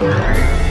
Música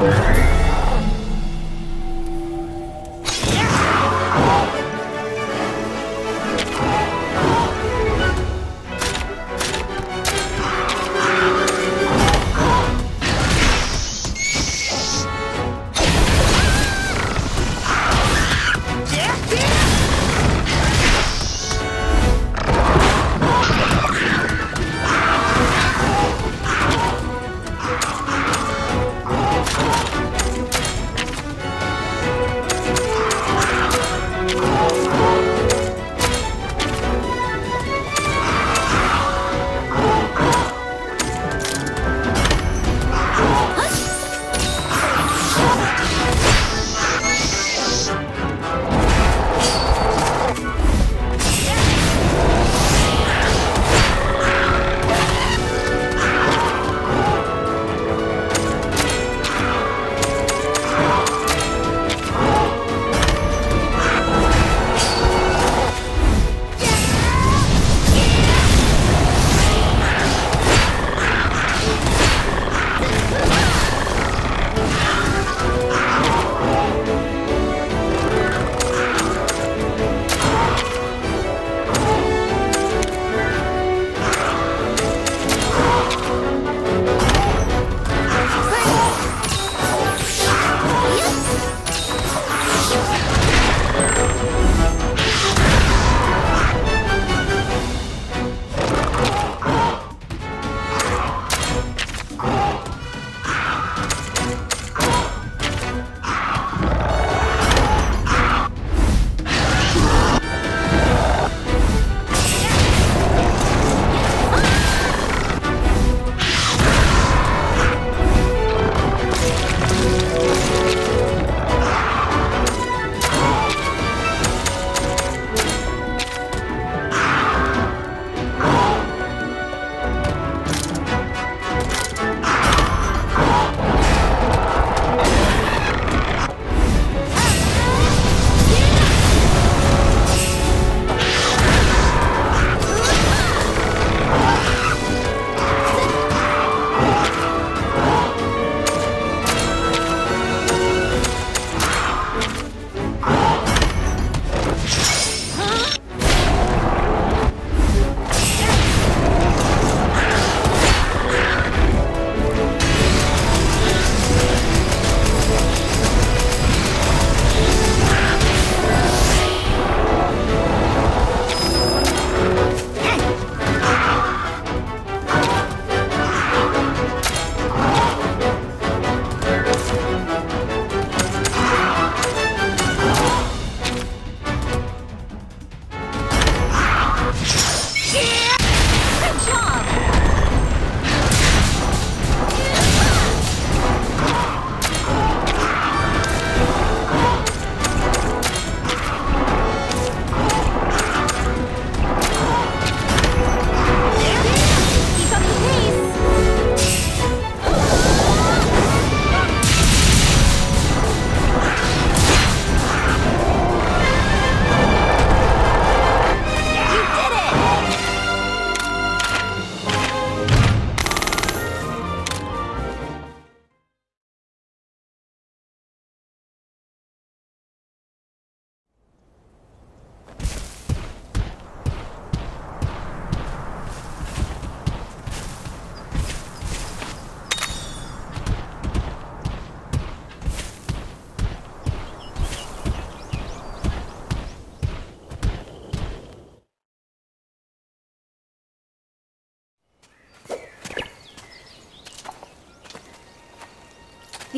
Thank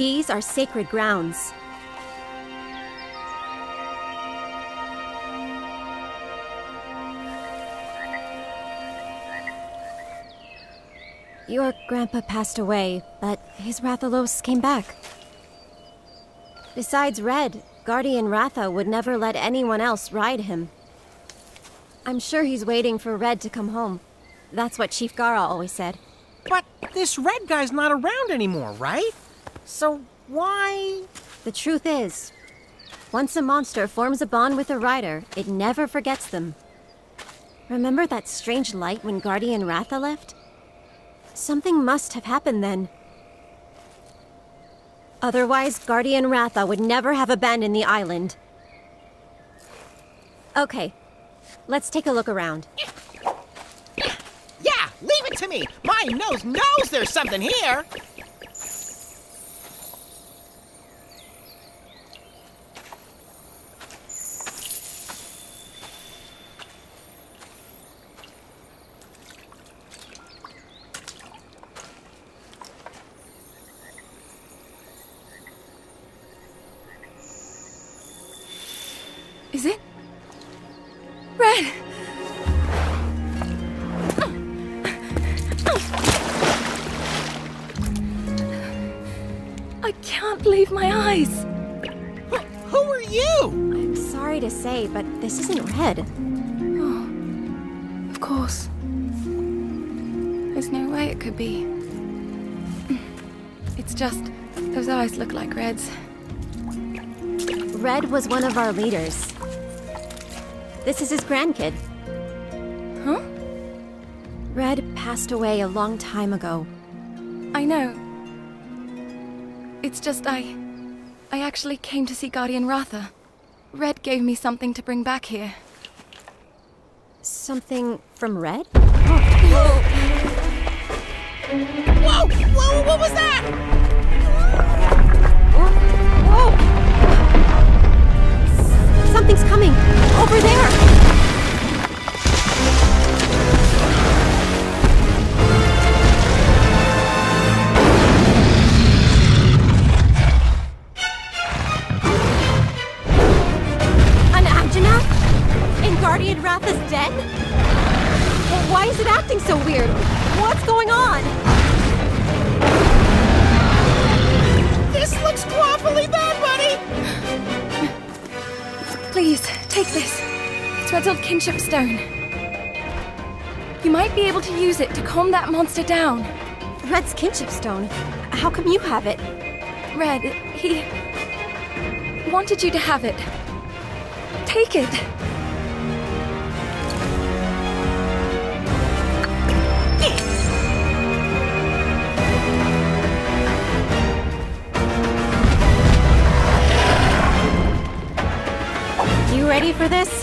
These are sacred grounds. Your grandpa passed away, but his Rathalos came back. Besides Red, Guardian Ratha would never let anyone else ride him. I'm sure he's waiting for Red to come home. That's what Chief Gara always said. But this red guy's not around anymore, right? So why? The truth is, once a monster forms a bond with a rider, it never forgets them. Remember that strange light when Guardian Ratha left? Something must have happened then. Otherwise, Guardian Ratha would never have abandoned the island. Okay, let's take a look around. Yeah, leave it to me. My nose knows there's something here. Believe my eyes! Who are you? I'm sorry to say, but this isn't Red. Oh, of course. There's no way it could be. It's just, those eyes look like Red's. Red was one of our leaders. This is his grandkid. Huh? Red passed away a long time ago. I know. It's just I... I actually came to see Guardian Ratha. Red gave me something to bring back here. Something from Red? Whoa! Whoa! What was that? Whoa! Something's coming! Over there! What's going on? This looks awfully bad, buddy. Please, take this. It's Red's old kinship stone. You might be able to use it to calm that monster down. Red's kinship stone. How come you have it? Red, he wanted you to have it. Take it. Ready for this?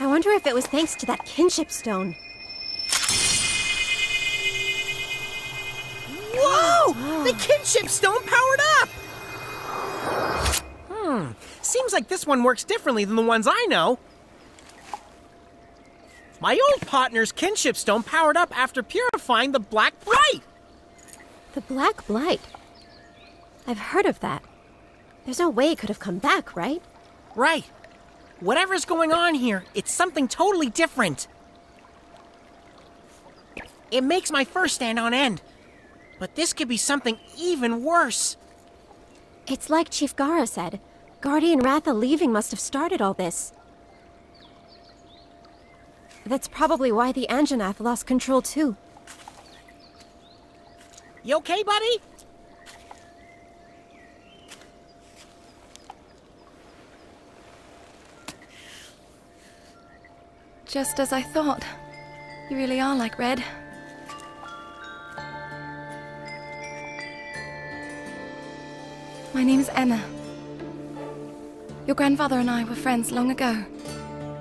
I wonder if it was thanks to that kinship stone. Whoa! the kinship stone powered up! Hmm, seems like this one works differently than the ones I know. My old partner's kinship stone powered up after purifying the Black Blight. The Black Blight? I've heard of that. There's no way it could have come back, right? Right. Whatever's going on here, it's something totally different. It makes my fur stand on end. But this could be something even worse. It's like Chief Gara said. Guardian Ratha leaving must have started all this. That's probably why the Anjanath lost control too. You okay, buddy? Just as I thought. You really are like Red. My name's Ena. Your grandfather and I were friends long ago.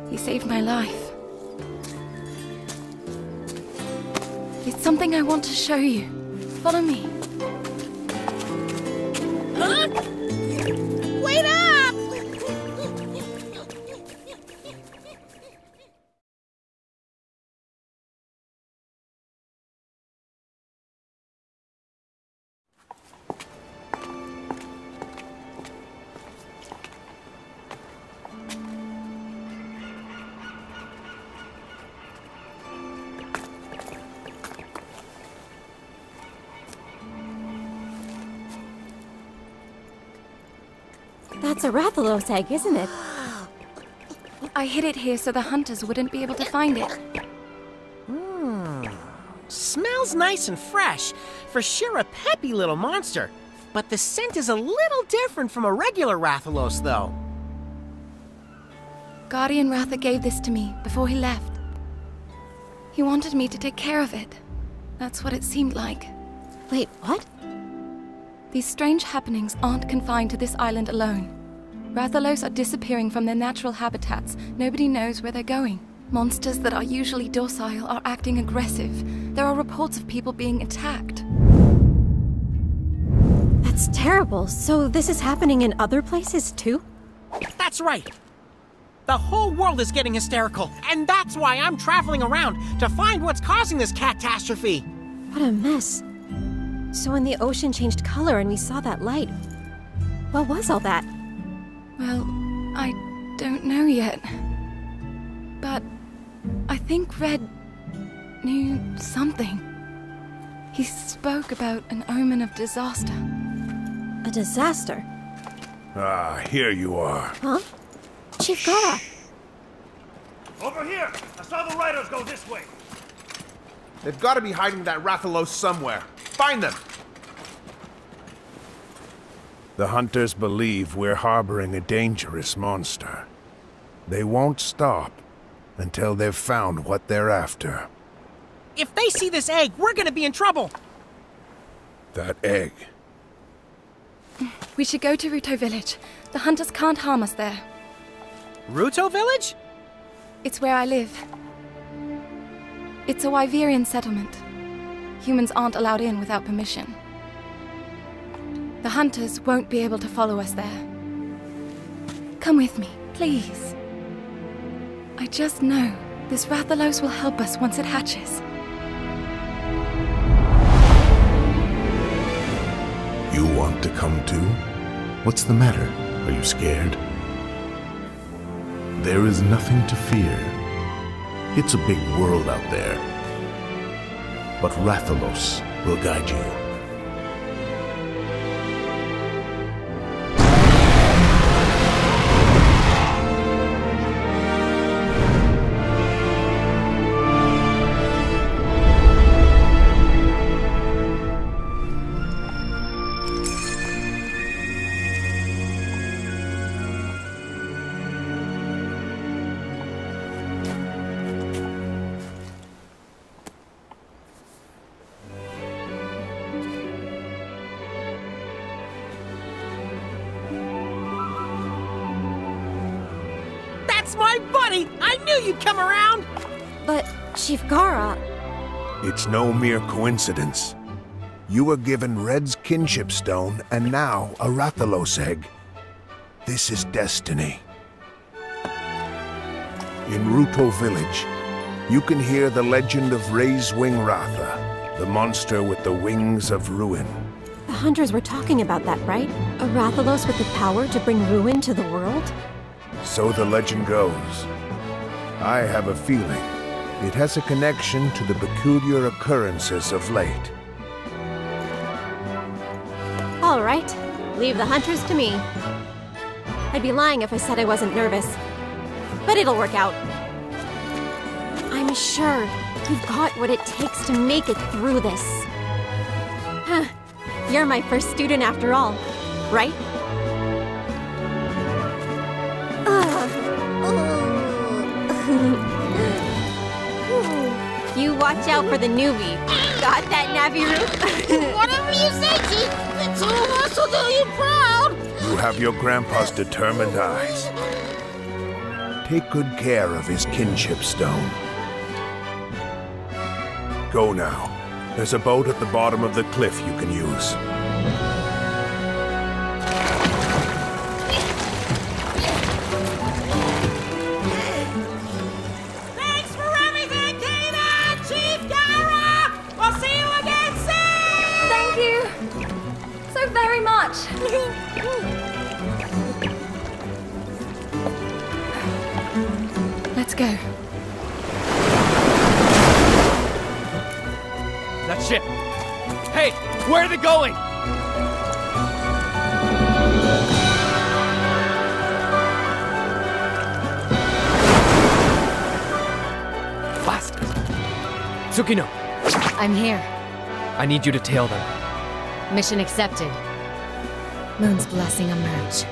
He saved my life. It's something I want to show you. Follow me. Huh? That's a Rathalos egg, isn't it? I hid it here so the hunters wouldn't be able to find it. Hmm. Smells nice and fresh. For sure a peppy little monster. But the scent is a little different from a regular Rathalos, though. Guardian Ratha gave this to me before he left. He wanted me to take care of it. That's what it seemed like. Wait, what? These strange happenings aren't confined to this island alone. Rathalos are disappearing from their natural habitats. Nobody knows where they're going. Monsters that are usually docile are acting aggressive. There are reports of people being attacked. That's terrible. So this is happening in other places too? That's right. The whole world is getting hysterical, and that's why I'm traveling around to find what's causing this catastrophe. What a mess. So when the ocean changed color and we saw that light, what was all that? Well, I don't know yet. But I think Red knew something. He spoke about an omen of disaster. A disaster? Ah, here you are. Huh? Chief Gara! Over here! I saw the riders go this way! They've got to be hiding that Rathalos somewhere. Find them! The hunters believe we're harboring a dangerous monster. They won't stop until they've found what they're after. If they see this egg, we're gonna be in trouble. That egg. We should go to Ruto village. The hunters can't harm us there. Ruto Village? It's where I live. It's a Wyverian settlement. Humans aren't allowed in without permission. The hunters won't be able to follow us there. Come with me, please. I just know this Rathalos will help us once it hatches. You want to come too? What's the matter? Are you scared? There is nothing to fear. It's a big world out there. But Rathalos will guide you. No mere coincidence. You were given Red's kinship stone and now a Rathalos egg. This is destiny. In Ruto village, you can hear the legend of Razewing Ratha, the monster with the wings of ruin. the hunters were talking about that, right? A Rathalos with the power to bring ruin to the world? So the legend goes. I have a feeling it has a connection to the peculiar occurrences of late. All right, leave the hunters to me. I'd be lying if I said I wasn't nervous. But it'll work out. I'm sure you've got what it takes to make it through this. Huh. You're my first student after all, right? Watch out for the newbie. Got that, Navirou? Whatever you say, Chief. The two of us will do you proud. You have your grandpa's determined eyes. Take good care of his kinship stone. Go now. There's a boat at the bottom of the cliff you can use. Where are they going? Blast! Tsukino, I'm here. I need you to tail them. Mission accepted. Moon's blessing emerge.